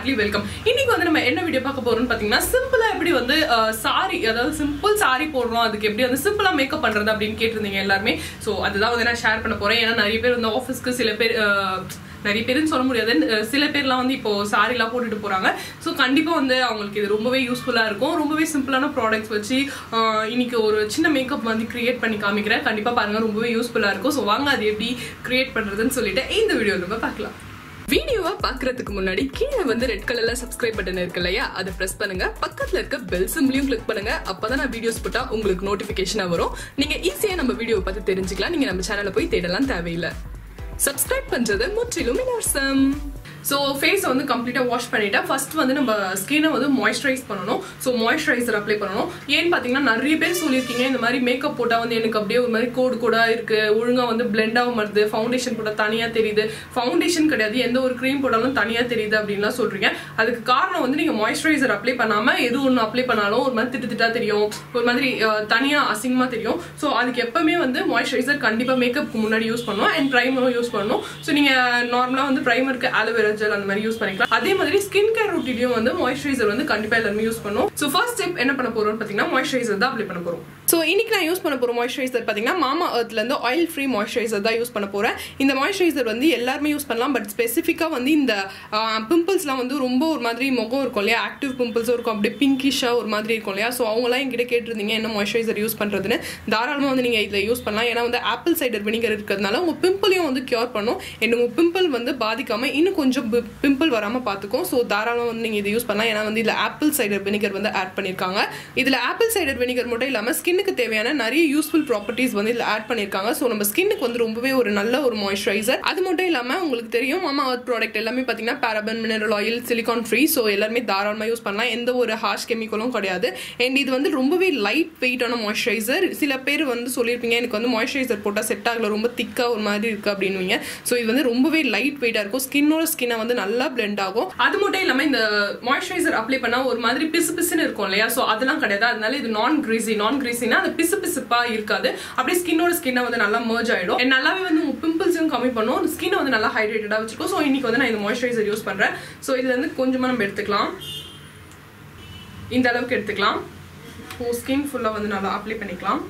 Hartley welcome இன்னைக்கு வந்து நம்ம என்ன வீடியோ பார்க்க போறோம்னு பார்த்தீங்கன்னா சிம்பிளா எப்படி வந்து சாரி அதாவது சிம்பிள் சாரி போடுறோம். அதுக்கு எப்படி வந்து சிம்பிளா மேக்கப் பண்றது அப்படின்னு கேட்டிருந்தீங்க எல்லாருமே. ஸோ அதுதான் வந்து நான் ஷேர் பண்ண போறேன். ஏன்னா நிறைய பேர் வந்து ஆஃபீஸ்க்கு சில பேர் நிறைய பேருன்னு சொல்ல முடியாது. சில பேர்லாம் வந்து இப்போ சாரிலாம் போட்டுட்டு போறாங்க. ஸோ கண்டிப்பா வந்து அவங்களுக்கு இது ரொம்பவே யூஸ்ஃபுல்லா இருக்கும். ரொம்பவே சிம்பிளான ப்ராடக்ட்ஸ் வச்சு இன்னைக்கு ஒரு சின்ன மேக்கப் வந்து கிரியேட் பண்ணி காமிக்கிறேன். கண்டிப்பா பாருங்க ரொம்பவே யூஸ்ஃபுல்லா இருக்கும். ஸோ வாங்க அது எப்படி கிரியேட் பண்றதுன்னு சொல்லிட்டு இந்த வீடியோ நம்ம பார்க்கலாம். வீடியோவை பார்க்கறதுக்கு முன்னாடி கீழே வந்து ரெட் கலர்ல சப்ஸ்கிரைப் பட்டன் இருக்கு இல்லையா? அதை பிரஸ் பண்ணுங்க. பக்கத்துல இருக்க பெல் சிம்லயும் கிளிக் பண்ணுங்க. அப்பதான் நான் வீடியோஸ் போட்டா உங்களுக்கு நோட்டிபிகேஷனா வரும். நீங்க ஈஸியா நம்ம வீடியோவை பார்த்து தெரிஞ்சுக்கலாம். நீங்க நம்ம சேனலை போய் தேடலாம் தேவையில்லை. சப்ஸ்கிரைப் பண்றது முற்றிலும் இலவசம். ஸோ ஃபேஸை வந்து கம்ப்ளீட்டாக வாஷ் பண்ணிவிட்டா ஃபஸ்ட் வந்து நம்ம ஸ்கினை வந்து மாய்ஸ்சரைஸ் பண்ணணும். ஸோ மாய்ஸ்சரைசர் அப்ளை பண்ணணும். ஏன்னு பார்த்தீங்கன்னா நிறைய பேர் சொல்லியிருக்கீங்க இந்த மாதிரி மேக்கப் போட்டால் வந்து எனக்கு அப்படியே ஒரு மாதிரி கோடு கோடா இருக்குது ஒழுங்காக வந்து பிளெண்ட் ஆக மாட்டுது ஃபவுண்டேஷன் போட்டால் தனியாக தெரியுது. ஃபவுண்டேஷன் கிடையாது எந்த ஒரு க்ரீம் போட்டாலும் தனியாக தெரியுது அப்படின்லாம் சொல்கிறீங்க அதுக்கு காரணம் வந்து நீங்கள் மாய்ஸ்சரைசர் அப்ளை பண்ணாமல் எது ஒன்று அப்ளை பண்ணாலும் ஒரு மாதிரி திட்டு தெரியும். ஒரு மாதிரி தனியாக அசிங்கமாக தெரியும். ஸோ அதுக்கு எப்பவுமே வந்து மாய்ஸ்சரைசர் கண்டிப்பாக மேக்கப்புக்கு முன்னாடி யூஸ் பண்ணணும் அண்ட் ப்ரைமரும் யூஸ் பண்ணணும். ஸோ நீங்கள் நார்மலாக வந்து ப்ரைமருக்கு ஹேர் ஜெல் அந்த மாதிரி யூஸ் பண்ணிக்கலாம். அதே மாதிரி ஸ்கின் கேர் ரொட்டீன்லையும் வந்து மாய்ஸ்சரைசர் வந்து கண்டிப்பாக எல்லாருமே யூஸ் பண்ணும். ஸோ ஃபர்ஸ்ட் ஸ்டெப் என்ன பண்ண போகிறோம்னு பார்த்தீங்கன்னா மாய்ஸ்சரைசர் தான் அப்ளை பண்ண போகிறோம் ஸோ இன்னைக்கு நான் யூஸ் பண்ண போகிற மாய்ஸ்சரைசர் பார்த்தீங்கன்னா மாமா இருந்து ஆயில் ஃப்ரீ மாய்ஸ்சரைசர் தான் யூஸ் பண்ண போகிறேன் இந்த மாய்ஸ்சரைசர் வந்து எல்லாருமே யூஸ் பண்ணலாம். பட் ஸ்பெசிஃபிக்காக வந்து இந்த பிம்பிள்ஸ்லாம் வந்து ரொம்ப ஒரு மாதிரி முகம் இருக்கும் இல்லையா? ஆக்டிவ் பிம்பிள்ஸும் இருக்கும். அப்படியே பிங்கிஷாக ஒரு மாதிரி இருக்கும் இல்லையா? ஸோ அவங்களாம் என்கிட்ட கேட்டிருந்தீங்க என்ன மாய்ஸ்சரைசர் யூஸ் பண்ணுறதுன்னு தாராளமாக வந்து நீங்கள் இதில் யூஸ் பண்ணலாம். ஏன்னா வந்து ஆப்பிள் சைடர் வினிகர் இருக்கிறதுனால உங்கள் பிம்பிளையும் வந்து கியூர் பண்ணும். And உங்கள் பிம்பிள் வந்து பாதிக்காமல் இன்னும் கொஞ்சம் பிம்பிள் வராமல் பார்த்துக்கும் ஸோ தாராளமாக வந்து நீங்கள் இதை யூஸ் பண்ணலாம். ஏன்னா வந்து இதில் ஆப்பிள் சைடர் வினிகர் வந்து ஆட் பண்ணியிருக்காங்க இதில் ஆப்பிள் சைடர் வினிகர் மட்டும் இல்லாமல் ஸ்கின்னுக்கு தேவையான நிறைய யூஸ்ஃபுல் ப்ராப்பர்ட்டிஸ் வந்து இதில் ஆட் பண்ணியிருக்காங்க ஸோ நம்ம ஸ்கின்னுக்கு வந்து ரொம்பவே ஒரு நல்ல ஒரு மாய்ஸ்சரைசர் அது மட்டும் இல்லாமல் உங்களுக்கு தெரியும் மாமா அர்த் ப்ராடக்ட் எல்லாமே பார்த்தீங்கன்னா paraben mineral oil silicone free so எல்லாருமே தாராளமாக யூஸ் பண்ணலாம். எந்த ஒரு ஹார்ஷ் கெமிக்கலும் கிடையாது. அண்ட் இது வந்து ரொம்பவே லைட் வெயிட்டான மாய்ஸ்சரைசர் சில பேர் வந்து சொல்லியிருப்பீங்க எனக்கு வந்து மாய்ஸ்சரைசர் போட்டால் செட் ஆகல ரொம்ப திக்காக ஒரு மாதிரி இருக்கு அப்படின்னுவீங்க. ஸோ இது வந்து ரொம்பவே லைட் வெயிட்டாக இருக்கும். ஸ்கின்னோட ஸ்கின் ஸ்கின்னை வந்து நல்லா பிளெண்ட் ஆகும். அது மட்டும் இல்லாமல் இந்த மாய்ஸ்சரைசர் அப்ளை பண்ணால் ஒரு மாதிரி பிசு பிசுன்னு இருக்கும் இல்லையா? ஸோ அதெல்லாம் கிடையாது. அதனால இது நான் கிரீசி நான் கிரீசினா அது பிசு பிசுப்பாக இருக்காது. அப்படியே ஸ்கின்னோட ஸ்கின்னை வந்து நல்லா மர்ஜ் ஆகிடும் நல்லாவே வந்து பிம்பிள்ஸும் கம்மி பண்ணும். ஸ்கின்னை வந்து நல்லா ஹைட்ரேட்டடாக வச்சிருக்கும். ஸோ இன்னைக்கு வந்து நான் இந்த மாய்ஸ்சரைசர் யூஸ் பண்ணுறேன் ஸோ இதுல இருந்து கொஞ்சமாக நம்ம எடுத்துக்கலாம். இந்த அளவுக்கு எடுத்துக்கலாம். ஸோ ஸ்கின் ஃபுல்லாக வந்து நல்லா அப்ளை பண்ணிக்கலாம்.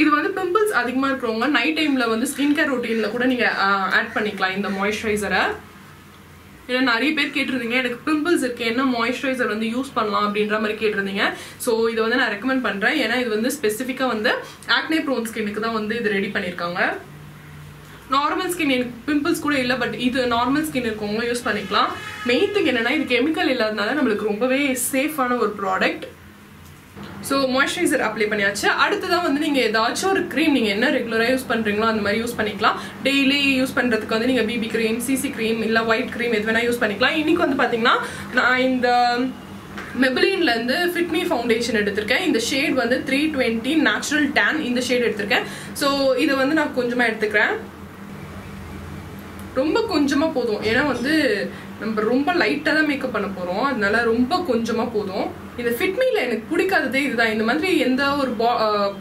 இது வந்து பிம்பிள்ஸ் அதிகமாக இருக்கிறவங்க நைட் டைமில் வந்து ஸ்கின் கேர் ரொட்டீனில் கூட நீங்கள் ஆட் பண்ணிக்கலாம் இந்த மாய்ஸ்சரைசரை ஏன்னா நிறைய பேர் கேட்டிருந்தீங்க எனக்கு பிம்பிள்ஸ் இருக்கு என்ன மாய்ஸ்சரைசர் வந்து யூஸ் பண்ணலாம் அப்படின்ற மாதிரி கேட்டிருந்தீங்க. ஸோ இதை வந்து நான் ரெக்கமெண்ட் பண்ணுறேன் ஏன்னா இது வந்து ஸ்பெசிஃபிக்காக வந்து ஆக்னே ப்ரோன் ஸ்கின்னுக்கு தான் வந்து இது ரெடி பண்ணியிருக்காங்க. நார்மல் ஸ்கின் எனக்கு பிம்பிள்ஸ் கூட இல்லை பட் இது நார்மல் ஸ்கின் இருக்கவங்க யூஸ் பண்ணிக்கலாம். மெயின் திங் என்னென்னா இது கெமிக்கல் இல்லாதனால நம்மளுக்கு ரொம்பவே சேஃபான ஒரு ப்ராடக்ட் ஸோ மாய்ஸ்சரைசர் அப்ளை பண்ணியாச்சு. அடுத்ததான் வந்து நீங்கள் ஏதாச்சும் ஒரு க்ரீம் நீங்கள் என்ன ரெகுலராக யூஸ் பண்ணுறீங்களோ அந்த மாதிரி யூஸ் பண்ணிக்கலாம். டெய்லி யூஸ் பண்ணுறதுக்கு வந்து நீங்கள் பிபி க்ரீம் சிசி க்ரீம் இல்லை ஒயிட் க்ரீம் எது வேணால் யூஸ் பண்ணிக்கலாம். இன்னைக்கு வந்து பார்த்தீங்கன்னா நான் இந்த மெபிலின்லேருந்து ஃபிட்மி ஃபவுண்டேஷன் எடுத்திருக்கேன். இந்த ஷேட் வந்து த்ரீ டுவெண்ட்டி நேச்சுரல் டேன் இந்த ஷேட் எடுத்திருக்கேன். ஸோ இதை வந்து நான் கொஞ்சமாக எடுத்துக்கிறேன். ரொம்ப கொஞ்சமாக போதும். ஏன்னா வந்து நம்ம ரொம்ப லைட்டாக தான் மேக்கப் பண்ண போகிறோம் அதனால ரொம்ப கொஞ்சமாக போதும். இந்த ஃபிட்மியில் எனக்கு பிடிக்காததே இதுதான். இந்த மாதிரி எந்த ஒரு பா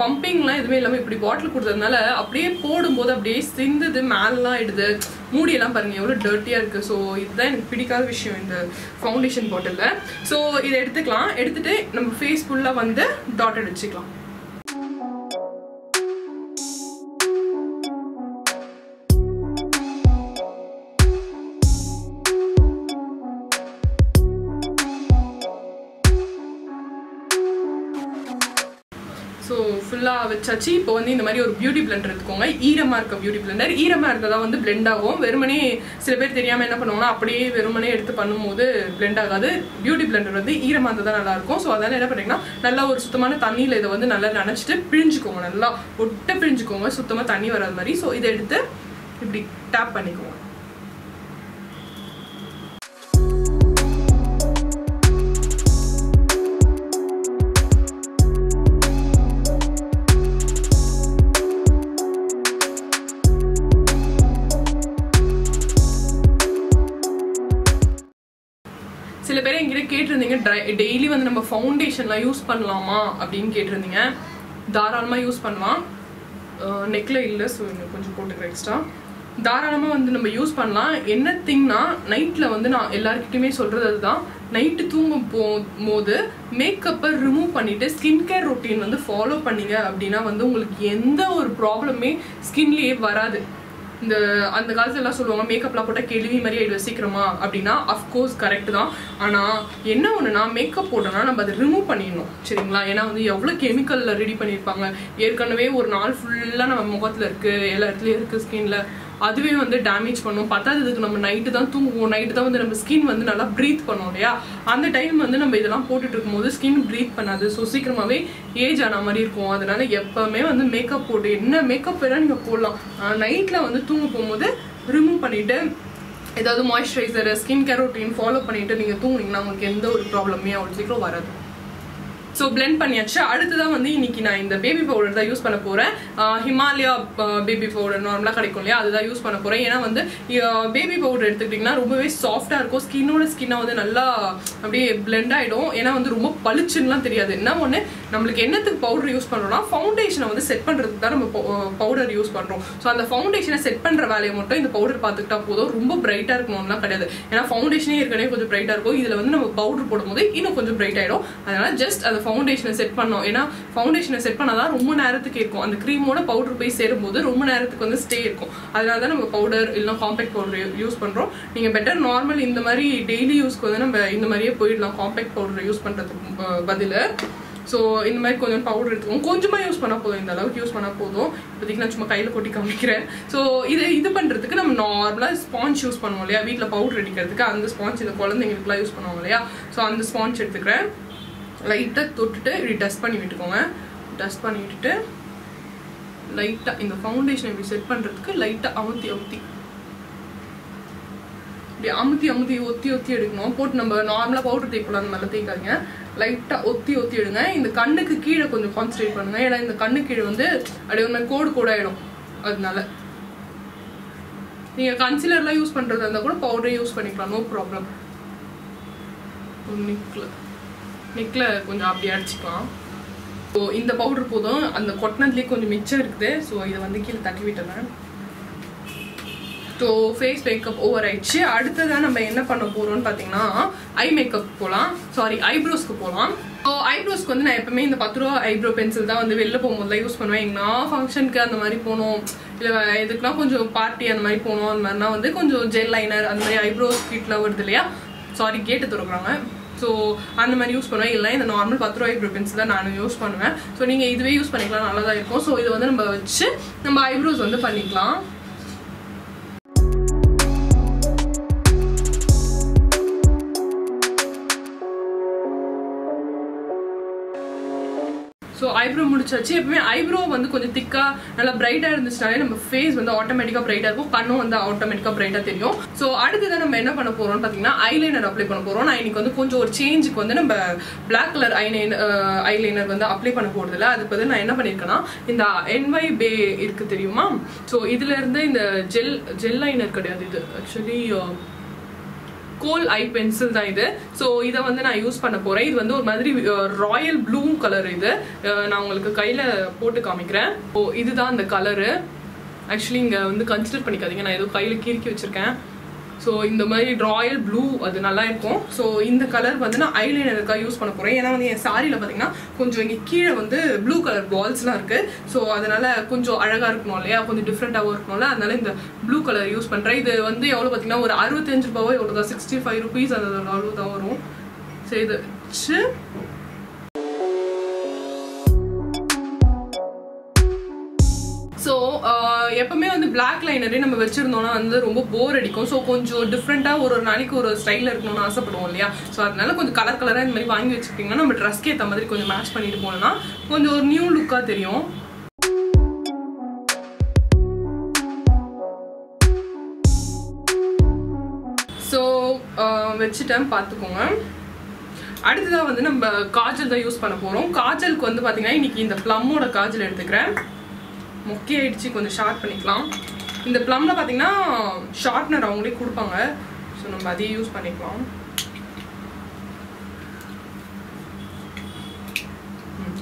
பம்பிங்லாம் எதுவுமே இல்லாமல் இப்படி பாட்டில் கொடுத்ததுனால அப்படியே போடும்போது அப்படியே சிந்துது மேலாம் இடுது மூடியெல்லாம் பாருங்கள் எவ்வளோ டர்ட்டியாக இருக்குது ஸோ இதுதான் எனக்கு பிடிக்காத விஷயம் இந்த ஃபவுண்டேஷன் பாட்டிலில் ஸோ இதை எடுத்துக்கலாம். எடுத்துகிட்டு நம்ம ஃபேஸ் ஃபுல்லாக வந்து டாட்டட் வச்சுக்கலாம். வச்சாச்சு இப்போ வந்து இந்த மாதிரி ஒரு பியூட்டி பிளண்டர் எடுத்துக்கோங்க. ஈரமாக இருக்க பியூட்டி பிளண்டர் ஈரமாக இருந்தால் வந்து பிளெண்ட் ஆகும். வெறுமனே சில பேர் தெரியாமல் என்ன பண்ணுவாங்கன்னா அப்படியே வெறுமனே எடுத்து பண்ணும்போது பிளெண்ட் ஆகாது. பியூட்டி பிளண்டர் வந்து ஈரமாக இருந்தால் நல்லாயிருக்கும். ஸோ அதனால் என்ன பண்ணிங்கன்னா நல்லா ஒரு சுத்தமான தண்ணியில் இதை வந்து நல்லா நினச்சிட்டு பிழிஞ்சுக்கோங்க. நல்லா ஒட்ட பிழிஞ்சுக்கோங்க. சுத்தமாக தண்ணி வராத மாதிரி. ஸோ இதை எடுத்து இப்படி டேப் பண்ணிக்கோங்க. கேட்டிருந்தீங்க டெய்லி வந்து நம்ம ஃபவுண்டேஷன்லாம் யூஸ் பண்ணலாமா அப்படின்னு கேட்டிருந்தீங்க. தாராளமாக யூஸ் பண்ணலாம். நெக்கில் இல்லை ஸோ இன்னும் கொஞ்சம் போட்டுக்கிறேன் எக்ஸ்ட்ரா தாராளமாக வந்து நம்ம யூஸ் பண்ணலாம். என்ன திங்னா நைட்டில் வந்து நான் எல்லாருக்கிட்டையுமே சொல்கிறது அதுதான். நைட்டு தூங்க போகும்போது மேக்கப்பை ரிமூவ் பண்ணிவிட்டு ஸ்கின் கேர் ரொட்டீன் வந்து ஃபாலோ பண்ணீங்க அப்படின்னா வந்து உங்களுக்கு எந்த ஒரு ப்ராப்ளமே ஸ்கின்லேயே வராது. இந்த அந்த காலத்துல எல்லாம் சொல்லுவாங்க மேக்கப்லாம் போட்டால் கேள்வி மாதிரி ஆயிடுவ சீக்கிரமா. அப்படின்னா அஃப்கோர்ஸ் கரெக்ட் தான். ஆனால் என்ன ஒன்றுனா மேக்கப் போட்டோம்னா நம்ம அதை ரிமூவ் பண்ணிடணும். சரிங்களா? ஏன்னா வந்து எவ்வளோ கெமிக்கலில் ரெடி பண்ணியிருப்பாங்க. ஏற்கனவே ஒரு நாள் ஃபுல்லாக நம்ம முகத்தில் இருக்குது எல்லா இடத்துலையும் இருக்குது ஸ்கின்ல அதுவே வந்து டேமேஜ் பண்ணும். பத்தாததுக்கு நம்ம நைட்டு தான் தூங்குவோம். நைட்டு தான் வந்து நம்ம ஸ்கின் வந்து நல்லா ப்ரீத் பண்ணோம் இல்லையா? அந்த டைம் வந்து நம்ம இதெல்லாம் போட்டுட்டு இருக்கும்போது ஸ்கின் ப்ரீத் பண்ணாது. ஸோ சீக்கிரமாகவே ஏஜ் ஆன மாதிரி இருக்கும். அதனால எப்பவுமே வந்து மேக்கப் போட்டு என்ன மேக்கப் வேணால் நீங்கள் போடலாம். நைட்டில் வந்து தூங்க போகும்போது ரிமூவ் பண்ணிவிட்டு ஏதாவது moisturiser skin care routine follow பண்ணிட்டு நீங்கள் தூங்குனீங்கன்னா உங்களுக்கு எந்த ஒரு ப்ராப்ளமே அவ்வளோ சீக்கிரம் வராது. ஸோ பிளெண்ட் பண்ணியாச்சு. அடுத்ததான் வந்து இன்னைக்கு நான் இந்த பேபி பவுடர் தான் யூஸ் பண்ண போகிறேன் ஹிமாலயா பேபி பவுடர் நார்மலாக கிடைக்கும் இல்லையா? அதுதான் யூஸ் பண்ண போகிறேன் ஏன்னா வந்து பேபி பவுடர் எடுத்துக்கிட்டிங்கன்னா ரொம்பவே சாஃப்டாக இருக்கும். ஸ்கின்னோட ஸ்கின்னாக வந்து நல்லா அப்படியே பிளெண்ட் ஆகிடும் ஏன்னா வந்து ரொம்ப பளிச்சுன்னுலாம் தெரியாது. என்ன ஒன்று நம்மளுக்கு என்னத்துக்கு பவுடர் யூஸ் பண்ணுறோம்னா ஃபவுண்டேஷனை வந்து செட் பண்ணுறதுக்கு தான் நம்ம பவுடர் யூஸ் பண்ணுறோம் ஸோ அந்த ஃபவுண்டேஷனை செட் பண்ணுற வேலையை மட்டும் இந்த பவுடர் பார்த்துக்கிட்டா போதும். ரொம்ப பிரைட்டாக இருக்கணும்லாம் கிடையாது. ஏன்னா ஃபவுண்டேஷனே ஏற்கனவே கொஞ்சம் பிரைட்டாக இருக்கும். இதில் வந்து நம்ம பவுடர் போடும்போது இன்னும் கொஞ்சம் பிரைட் ஆகிடும் அதனால் ஜஸ்ட் அந்த ஃபவுண்டேஷனை செட் பண்ணோம். ஏன்னா ஃபவுண்டேஷனை செட் பண்ணால் தான் ரொம்ப நேரத்துக்கு இருக்கும். அந்த க்ரீமோட பவுடர் போய் சேரும்போது ரொம்ப நேரத்துக்கு வந்து ஸ்டே இருக்கும். அதனால தான் நம்ம பவுடர் இல்லைனா காம்பேக்ட் பவுடர் யூஸ் பண்ணுறோம் நீங்கள் பெட்டர் நார்மல் இந்த மாதிரி டெய்லி யூஸ்க்கு வந்து நம்ம இந்த மாதிரியே போயிடலாம். காம்பேக்ட் பவுடர் யூஸ் பண்ணுறதுக்கு பதில். ஸோ இந்த மாதிரி கொஞ்சம் பவுடர் எடுத்துக்கோங்க. கொஞ்சமாக யூஸ் பண்ணால் போதும். இந்த அளவுக்கு யூஸ் பண்ணால் போதும். இப்போதைக்கு நான் சும்மா கையில் கொட்டி காமிக்கிறேன். ஸோ இது இது பண்ணுறதுக்கு நம்ம நார்மலாக ஸ்பாஞ்ச் யூஸ் பண்ணுவோம் இல்லையா? வீட்டில் பவுடர் அடிக்கிறதுக்கு அந்த ஸ்பாஞ்ச் இந்த குழந்தைங்களுக்குலாம் யூஸ் பண்ணுவாங்க இல்லையா? ஸோ அந்த ஸ்பாஞ்ச் எடுத்துக்கிறேன். லைட்டாக தொட்டுட்டு இப்படி டஸ்ட் பண்ணி விட்டுக்கோங்க. டஸ்ட் பண்ணி விட்டுட்டு லைட்டாக இந்த ஃபவுண்டேஷன் இப்படி செட் பண்ணுறதுக்கு லைட்டாக அமுத்தி அமுத்தி. இப்படி அமுத்தி அமுத்தி ஒத்தி ஒத்தி எடுக்கணும். போட்டு நம்ம நார்மலாக பவுடர் தேய்க்கலாம் அந்த மாதிரிலாம் தேய்க்காதீங்க. லைட்டாக ஒத்தி ஒத்தி எடுங்க. இந்த கண்ணுக்கு கீழே கொஞ்சம் கான்சன்ட்ரேட் பண்ணுங்க. ஏன்னா இந்த கண்ணு கீழே வந்து அப்படியே ஒரு மாதிரி கோடு கோடாயிடும். அதனால. நீங்கள் கன்சிலர்லாம் யூஸ் பண்ணுறதா இருந்தால் கூட பவுடரே யூஸ் பண்ணிக்கலாம். நோ ப்ராப்ளம் நெக்கில் நெக்கில் கொஞ்சம் அப்படி அடிச்சுக்கலாம். ஸோ இந்த பவுடர் போதும். அந்த கொட்டினதுலேயே கொஞ்சம் மிச்சம் இருக்குது. ஸோ இதை வந்து கீழே தட்டி விட்டுறேன். ஸோ ஃபேஸ் மேக்கப் ஓவர் ஆயிடுச்சு அடுத்ததான் நம்ம என்ன பண்ண போகிறோம்னு பார்த்தீங்கன்னா ஐ மேக்கப் போகலாம் சாரி ஐப்ரோஸ்க்கு போகலாம் ஸோ ஐப்ரோஸ்க்கு வந்து நான் எப்பவுமே இந்த பத்து ரூபா ஐப்ரோ பென்சில் தான் வந்து வெளில போகும்போது யூஸ் பண்ணுவேன். எங்கன்னா ஃபங்க்ஷனுக்கு அந்த மாதிரி போகணும். இல்லை எதுக்குனா கொஞ்சம் பார்ட்டி அந்த மாதிரி போகணும். அந்த மாதிரினா வந்து கொஞ்சம் ஜெல் லைனர் அந்த மாதிரி ஐப்ரோஸ் கிட்லாம் வருது இல்லையா? சாரி கேட்டு திறக்குறாங்க. ஸோ அந்த மாதிரி யூஸ் பண்ணுவேன். இல்லை இந்த நார்மல் பத்து ரூபாய் ஐப்ரோ பென்சில் தான் நான் யூஸ் பண்ணுவேன். ஸோ நீங்கள் இதுவே யூஸ் பண்ணிக்கலாம். நல்லா தான் இருக்கும். ஸோ இதை வந்து நம்ம வச்சு நம்ம ஐப்ரோஸ் வந்து பண்ணிக்கலாம். ஸோ ஐப்ரோ முடிச்சாச்சு. எப்பவுமே ஐப்ரோ வந்து கொஞ்சம் திக்காக நல்லா பிரைட்டாக இருந்துச்சுனாலே நம்ம ஃபேஸ் வந்து ஆட்டோமேட்டிக்காக பிரைட்டாக இருக்கும். கண்ணும் வந்து ஆட்டோமேட்டிக்காக பிரைட்டாக தெரியும். ஸோ அடுத்ததான் நம்ம என்ன பண்ண போகிறோம்னு பார்த்தீங்கன்னா ஐலைனர் அப்ளை பண்ண போகிறோம் நான் இன்னைக்கு வந்து கொஞ்சம் ஒரு சேஞ்சுக்கு வந்து நம்ம பிளாக் கலர் ஐலைனர் ஐலைனர் வந்து அப்ளை பண்ண போகிறதில்ல அதுக்கு வந்து நான் என்ன பண்ணியிருக்கேன்னா இந்த என்வை பே இருக்குது தெரியுமா? ஸோ இதுலேருந்து இந்த ஜெல் ஜெல் லைனர் கிடையாது இது. ஆக்சுவலி கோல் ஐ பென்சில் தான் இது. ஸோ இதை வந்து நான் யூஸ் பண்ண போகிறேன் இது வந்து ஒரு மாதிரி ராயல் ப்ளூ கலர் இது. நான் உங்களுக்கு கையில் போட்டு காமிக்கிறேன். ஓ இதுதான் அந்த கலரு ஆக்சுவலி இங்கே வந்து கன்சிடர் பண்ணிக்காதீங்க. நான் ஏதோ கையில் கிறுக்கி வச்சுருக்கேன். ஸோ இந்த மாதிரி ராயல் ப்ளூ அது நல்லா இருக்கும். ஸோ இந்த கலர் வந்து நான் ஐலைனருக்காக யூஸ் பண்ண போகிறேன் ஏன்னா வந்து என் சாரியில் பார்த்தீங்கன்னா கொஞ்சம் இங்கே கீழே வந்து ப்ளூ கலர் பால்ஸ்லாம் இருக்குது ஸோ அதனால் கொஞ்சம் அழகாக இருக்கணும் இல்லையா? கொஞ்சம் டிஃப்ரெண்ட்டாகவும் இருக்கணும்ல. அதனால இந்த ப்ளூ கலர் யூஸ் பண்ணுறேன் இது வந்து எவ்வளோ பார்த்தீங்கன்னா ஒரு அறுபத்தஞ்சு ரூபாவோ எவ்வளோ தான் சிக்ஸ்டி ஃபைவ் ருபீஸ் அந்த அளவு தான் வரும். சரி இது எப்பவுமே வந்து பிளாக் லைனரே நம்ம வச்சிருந்தோம்னா வந்து ரொம்ப போர் அடிக்கும். ஸோ கொஞ்சம் டிஃப்ரெண்ட்டாக ஒரு ஒரு நாளைக்கு ஒரு ஸ்டைலில் இருக்கணும்னு ஆசைப்படுவோம் இல்லையா? ஸோ அதனால கொஞ்சம் கலர் கலராக இந்த மாதிரி வாங்கி வச்சுக்கிட்டிங்கன்னா நம்ம ட்ரெஸ்க்கு ஏற்ற மாதிரி கொஞ்சம் மேட்ச் பண்ணிட்டு போனோம்னா கொஞ்சம் ஒரு நியூ லுக்காக தெரியும். ஸோ வச்சுட்டேன் பார்த்துக்கோங்க அடுத்ததாக வந்து நம்ம காஜல் தான் யூஸ் பண்ண போகிறோம் காஜலுக்கு வந்து பார்த்தீங்கன்னா இன்னைக்கு இந்த ப்ளம்மோட காஜல் எடுத்துக்கிறேன். முக்கிய ஆயிடுச்சு கொஞ்சம் ஷார்ப் பண்ணிக்கலாம். இந்த ப்ளம்ல பார்த்தீங்கன்னா ஷார்ப்னர் அவங்களே கொடுப்பாங்க. ஸோ நம்ம அதையே யூஸ் பண்ணிக்கலாம்.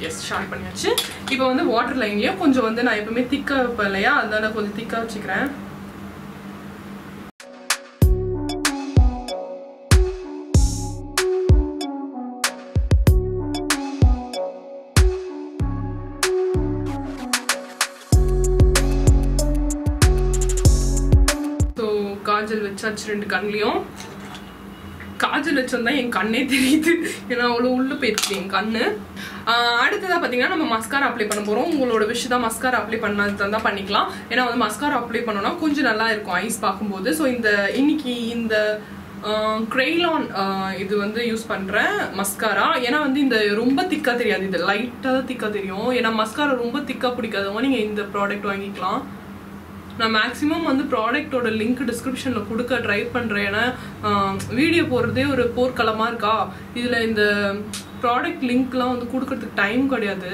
எஸ் ஷார்ப் பண்ணியாச்சு. இப்போ வந்து வாட்டர் லைன்லேயும் கொஞ்சம் வந்து நான் எப்பவுமே திக்காக வைப்பேன் இல்லையா? அதனால கொஞ்சம் திக்காக வச்சுக்கிறேன். காஜல் ரெண்டு கண்லேயும் காஜல் வச்சிருந்தா என் கண்ணே தெரியுது. ஏன்னா அவ்வளோ உள்ள போயிருக்கு என் கண்ணு. அடுத்ததாக பார்த்தீங்கன்னா நம்ம மஸ்காரா அப்ளை பண்ண போகிறோம் உங்களோட விஷ் தான் மஸ்காரா அப்ளை பண்ணது தான் பண்ணிக்கலாம். ஏன்னா வந்து மஸ்காரா அப்ளை பண்ணோம்னா கொஞ்சம் நல்லா இருக்கும் ஐஸ் பார்க்கும்போது. ஸோ இந்த இன்னைக்கு இந்த க்ரெய்லான் இது வந்து யூஸ் பண்ணுறேன் மஸ்காரா ஏன்னா வந்து இந்த ரொம்ப திக்காக தெரியாது. இது லைட்டாக தான் திக்காக தெரியும். ஏன்னா மஸ்காரா ரொம்ப திக்காக பிடிக்காதவங்க நீங்கள் இந்த ப்ராடக்ட் வாங்கிக்கலாம். நான் மேக்ஸிமம் வந்து ப்ராடக்டோட லிங்க் டிஸ்கிரிப்ஷனில் கொடுக்க ட்ரை பண்ணுறேன் ஏன்னா வீடியோ போடுறதே ஒரு போர்க்களமாக இருக்கா? இதில் இந்த ப்ராடக்ட் லிங்க்லாம் வந்து கொடுக்கறதுக்கு டைம் கிடையாது.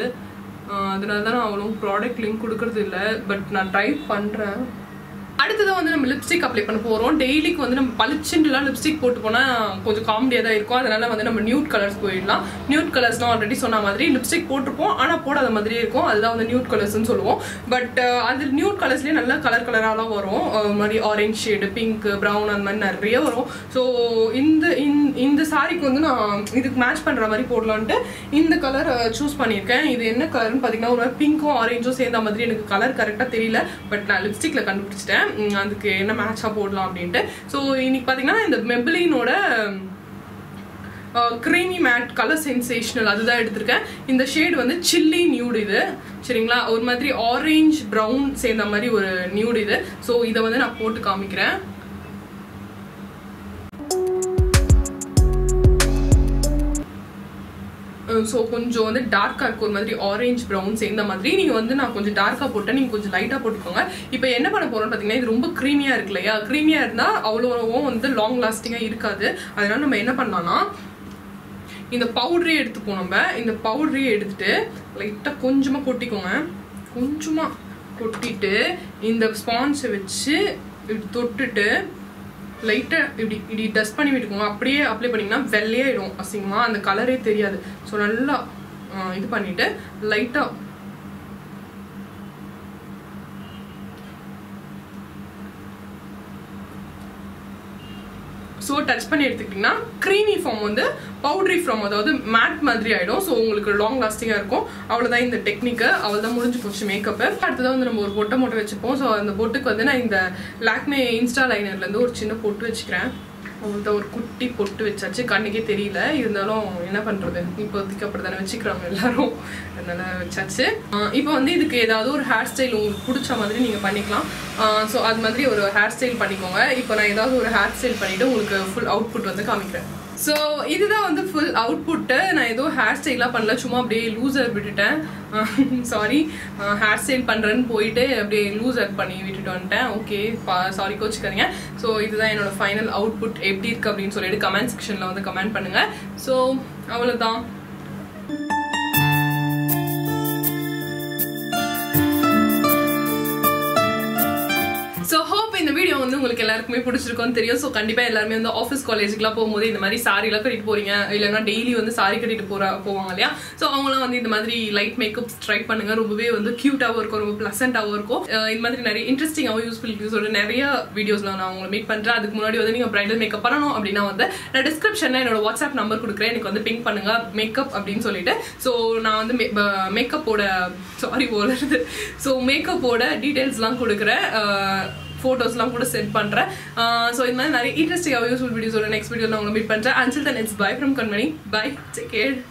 அதனால தான் நான் அவ்வளோ ப்ராடக்ட் லிங்க் கொடுக்கறது இல்லை. பட் நான் ட்ரை பண்ணுறேன் அடுத்ததான் வந்து நம்ம லிப்ஸ்டிக் அப்ளை பண்ண போகிறோம் டெய்லிக்கு வந்து நம்ம பளிச்சுண்டுலாம் லிப்ஸ்டிக் போட்டு போனால் கொஞ்சம் காமெடியாக தான் இருக்கும். அதனால வந்து நம்ம நியூட் கலர்ஸ் போயிடலாம். நியூட் கலர்ஸ்லாம் ஆல்ரெடி சொன்ன மாதிரி லிப்ஸ்டிக் போட்டிருப்போம். ஆனால் போடாத மாதிரியே இருக்கும். அதுதான் வந்து நியூட் கலர்ஸ்னு சொல்லுவோம். பட் அது நியூட் கலர்ஸ்லேயே நல்லா கலர் கலராலாம் வரும். மாதிரி ஆரஞ்ச் ஷேடு பிங்க் ப்ரௌன் அந்த மாதிரி நிறைய வரும். ஸோ இந்த இந்த- இந்த சாரிக்கு வந்து நான் இதுக்கு மேட்ச் பண்ணுற மாதிரி போடலான்ட்டு இந்த கலர் சூஸ் பண்ணியிருக்கேன். இது என்ன கலர்னு பார்த்தீங்கன்னா ஒரு பிங்க்கும் ஆரஞ்சும் சேர்ந்த மாதிரி எனக்கு கலர் கரெக்டாக தெரியல. பட் நான் லிப்ஸ்டிக்கில் கண்டுபிடிச்சிட்டேன். அதுக்கு என்ன மேட்சாக போடலாம் அப்படின்ட்டு. ஸோ இன்னைக்கு பார்த்தீங்கன்னா இந்த மெபிலினோட க்ரீமி மேட் கலர் சென்சேஷனல் அதுதான் எடுத்திருக்கேன். இந்த ஷேட் வந்து சில்லி நியூடு இது. சரிங்களா? ஒரு மாதிரி ஆரஞ்ச் ப்ரௌன் சேர்ந்த மாதிரி ஒரு நியூடு இது. ஸோ இதை வந்து நான் போட்டு காமிக்கிறேன். ஸோ கொஞ்சம் வந்து டார்க்காக இருக்கும் ஒரு மாதிரி ஆரஞ்சு ப்ரௌன் சேர்ந்த மாதிரி. நீங்கள் வந்து நான் கொஞ்சம் டார்க்காக போட்டேன் நீங்கள் கொஞ்சம் லைட்டாக போட்டுக்கோங்க. இப்போ என்ன பண்ண போகிறோம்னு பார்த்தீங்கன்னா இது ரொம்ப க்ரீமியாக இருக்கு இல்லையா? க்ரீமியாக இருந்தால் அவ்வளோவும் வந்து லாங் லாஸ்டிங்காக இருக்காது. அதனால நம்ம என்ன பண்ணலாம்னா இந்த பவுடரே எடுத்துப்போம் நம்ம. இந்த பவுடரே எடுத்துட்டு லைட்டாக கொஞ்சமாக கொட்டிக்கோங்க. கொஞ்சமாக கொட்டிட்டு இந்த ஸ்பான்ஸை வச்சு தொட்டுட்டு லைட்டாக இப்படி இப்படி டஸ்ட் பண்ணி விட்டுக்கோங்க. அப்படியே அப்ளை பண்ணிங்கன்னா வெள்ளையாயிடும். அசிங்கமாக அந்த கலரே தெரியாது. ஸோ நல்லா இது பண்ணிவிட்டு லைட்டாக ஸோ டச் பண்ணி எடுத்துக்கிட்டிங்கன்னா க்ரீமி ஃபார்ம் வந்து பவுட்ரி ஃபார்ம் அதாவது மேட் மாதிரி ஆகிடும் ஸோ உங்களுக்கு லாங் லாஸ்டிங்காக இருக்கும். அவ்வளோதான் இந்த டெக்னிக்கு அவ்வளோதான் முடிஞ்சு போச்சு மேக்கப்பு அடுத்ததாக வந்து நம்ம ஒரு பொட்டை மட்டும் வச்சுப்போம். ஸோ அந்த பொட்டுக்கு வந்து நான் இந்த லாக்மே இன்ஸ்டா லைனர்லேருந்து ஒரு சின்ன பொட்டு வச்சுக்கிறேன். அவங்கள்ட்ட ஒரு குட்டி பொட்டு வச்சாச்சு. கண்ணுக்கே தெரியல. இருந்தாலும் என்ன பண்ணுறது இப்போதைக்கு அப்படி தானே வச்சுக்கிறாங்க எல்லாரும். அதனால வச்சாச்சு. இப்போ வந்து இதுக்கு ஏதாவது ஒரு ஹேர் ஸ்டைல் உங்களுக்கு பிடிச்ச மாதிரி நீங்கள் பண்ணிக்கலாம். ஸோ அது மாதிரி ஒரு ஹேர் ஸ்டைல் பண்ணிக்கோங்க. இப்போ நான் ஏதாவது ஒரு ஹேர் ஸ்டைல் பண்ணிவிட்டு உங்களுக்கு ஃபுல் அவுட்புட் வந்து காமிக்கிறேன். ஸோ இதுதான் வந்து ஃபுல் அவுட்புட்டு நான் ஏதோ ஹேர் ஸ்டைலாக பண்ணல. சும்மா அப்படியே லூசர் விட்டுட்டேன். சாரி ஹேர் ஸ்டைல் பண்ணுறேன்னு போயிட்டு அப்படியே லூசர் பண்ணி விட்டுட்டு வந்துட்டேன். Okay sorry கோச்சுக்காதீங்க. ஸோ இதுதான் என்னோட ஃபைனல் அவுட்புட் எப்படி இருக்குது அப்படின்னு சொல்லிட்டு கமெண்ட் செக்ஷனில் வந்து கமெண்ட் பண்ணுங்கள் ஸோ அவ்வளோதான் வந்து உங்களுக்கு எல்லாருக்குமே பிடிச்சிருக்கும்னு தெரியும். ஸோ கண்டிப்பாக எல்லாருமே வந்து ஆஃபீஸ் காலேஜுக்குலாம் போகும்போது இந்த மாதிரி சாரிலாம் கட்டிட்டு போறீங்க. இல்லைன்னா டெய்லி வந்து சாரி கட்டிட்டு போற போவாங்க இல்லையா? ஸோ அவங்களாம் வந்து இந்த மாதிரி லைட் மேக்கப் ட்ரை பண்ணுங்க. ரொம்பவே வந்து க்யூட்டாகவும் இருக்கும். ரொம்ப ப்ளசண்ட்டாகவும் இருக்கும். இந்த மாதிரி நிறைய இன்ட்ரெஸ்டிங்காகவும் யூஸ்ஃபுல் யூஸோட நிறைய வீடியோஸ்லாம் நான் உங்களை மீட் பண்ணுறேன் அதுக்கு முன்னாடி வந்து நீங்கள் பிரைடல் மேக்கப் பண்ணணும் அப்படின்னா வந்து நான் டிஸ்கிரிப்ஷனில் என்னோட வாட்ஸ்அப் நம்பர் கொடுக்குறேன். எனக்கு வந்து பிங்க் பண்ணுங்க. மேக்கப் அப்படின்னு சொல்லிட்டு. ஸோ நான் வந்து மேக்கப்போட சாரி போடுறது ஸோ மேக்கப்போட டீட்டெயில்ஸ்லாம் கொடுக்குறேன். ஃபோட்டோஸ்லாம் கூட சென்ட் பண்ணுறேன் ஸோ இந்த மாதிரி நிறைய இன்ட்ரெஸ்டிங்காக யூஸ்ஃபுல் வீடியோஸோட நெக்ஸ்ட் வீடியோவில் உங்களை மீட் பண்ணுறேன் until then it's bye from Kanmani bye take care